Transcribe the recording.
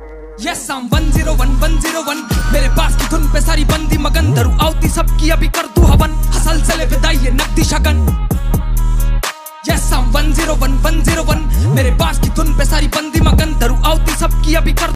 Yes I'm 101 101 मेरे पास की धुन पे सारी बंदी मगन। धरू आवती सबकी, अभी कर दू हवन। हसल चले विदाई ये नकदी शगन। यस I'm 101 101 मेरे पास की धुन पे सारी बंदी मगन। धरू आवती सबकी, अभी कर